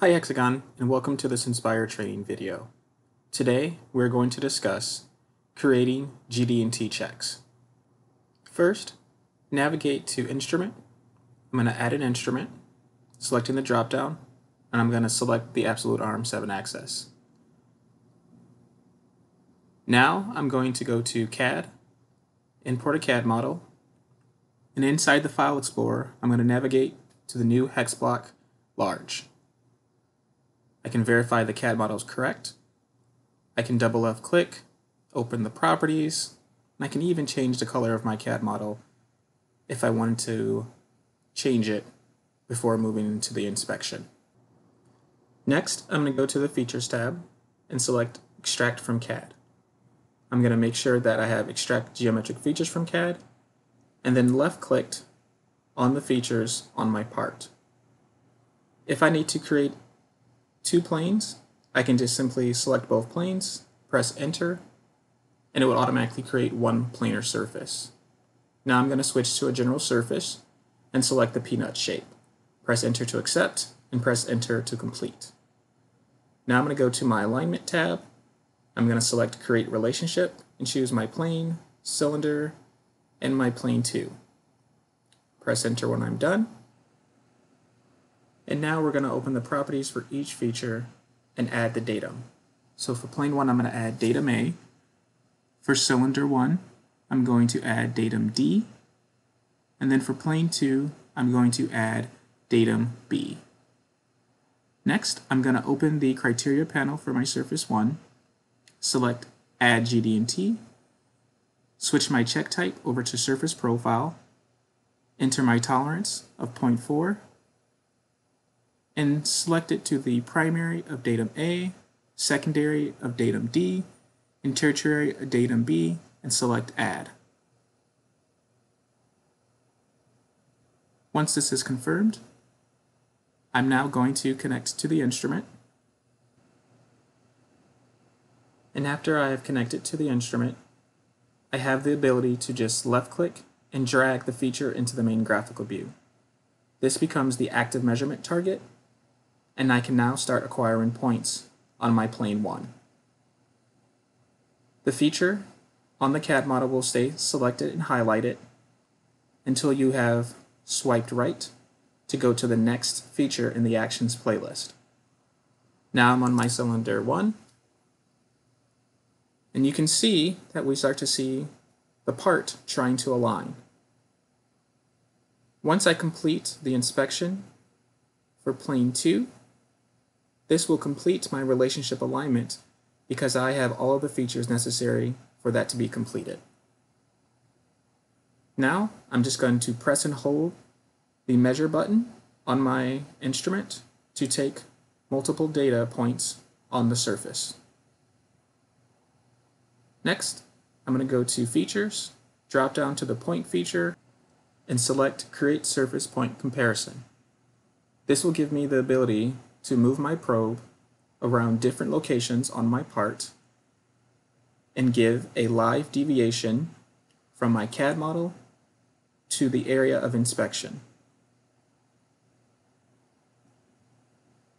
Hi Hexagon and welcome to this Inspire training video. Today we're going to discuss creating GD&T checks. First, navigate to Instrument. I'm going to add an instrument, selecting the drop-down, and I'm going to select the Absolute Arm 7 Axis. Now I'm going to go to CAD, import a CAD model, and inside the File Explorer I'm going to navigate to the new hex block large. I can verify the CAD model is correct. I can double left click, open the properties, and I can even change the color of my CAD model if I wanted to change it before moving into the inspection. Next, I'm going to go to the Features tab and select Extract from CAD. I'm going to make sure that I have Extract Geometric Features from CAD, and then left-clicked on the features on my part. If I need to create two planes, I can just simply select both planes, press enter, and it will automatically create one planar surface. Now I'm going to switch to a general surface and select the peanut shape. Press enter to accept and press enter to complete. Now I'm going to go to my alignment tab. I'm going to select create relationship and choose my plane, cylinder, and my plane 2. Press enter when I'm done. And now we're going to open the properties for each feature and add the datum. So for plane 1, I'm going to add datum A. For cylinder 1, I'm going to add datum D. And then for plane 2, I'm going to add datum B. Next, I'm going to open the criteria panel for my surface 1, select Add GD&T, switch my check type over to surface profile, enter my tolerance of 0.4, and select it to the primary of datum A, secondary of datum D, and tertiary of datum B, and select Add. Once this is confirmed, I'm now going to connect to the instrument. And after I have connected to the instrument, I have the ability to just left click and drag the feature into the main graphical view. This becomes the active measurement target and I can now start acquiring points on my plane 1. The feature on the CAD model will stay selected and highlighted until you have swiped right to go to the next feature in the Actions playlist. Now I'm on my cylinder 1, and you can see that we start to see the part trying to align. Once I complete the inspection for plane 2, this will complete my relationship alignment because I have all of the features necessary for that to be completed. Now I'm just going to press and hold the measure button on my instrument to take multiple data points on the surface. Next, I'm going to go to Features, drop down to the Point feature, and select Create Surface Point Comparison. This will give me the ability to move my probe around different locations on my part and give a live deviation from my CAD model to the area of inspection.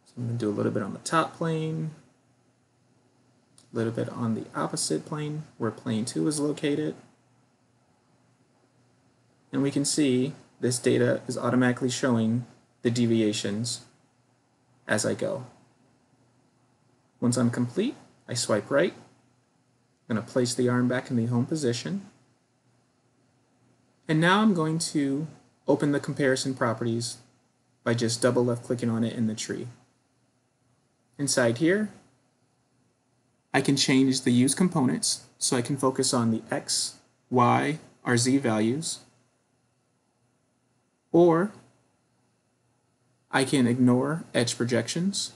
So I'm going to do a little bit on the top plane, a little bit on the opposite plane where plane 2 is located. And we can see this data is automatically showing the deviations as I go. Once I'm complete, I swipe right. I'm going to place the arm back in the home position. And now I'm going to open the comparison properties by just double left clicking on it in the tree. Inside here, I can change the use components so I can focus on the X, Y, or Z values. Or I can ignore edge projections.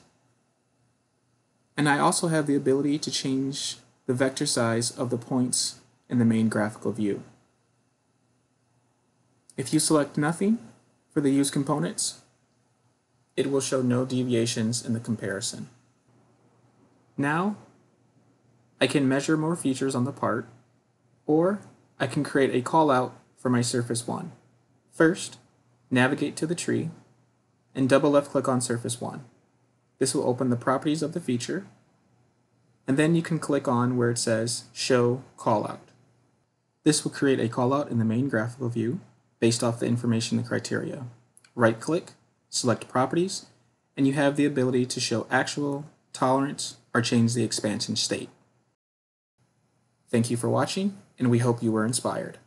And I also have the ability to change the vector size of the points in the main graphical view. If you select nothing for the use components, it will show no deviations in the comparison. Now, I can measure more features on the part, or I can create a callout for my surface 1. First, navigate to the tree, and double left click on surface 1. This will open the properties of the feature, and then you can click on where it says Show Callout. This will create a callout in the main graphical view based off the information and criteria. Right-click, select Properties, and you have the ability to show actual, tolerance, or change the expansion state. Thank you for watching, and we hope you were inspired.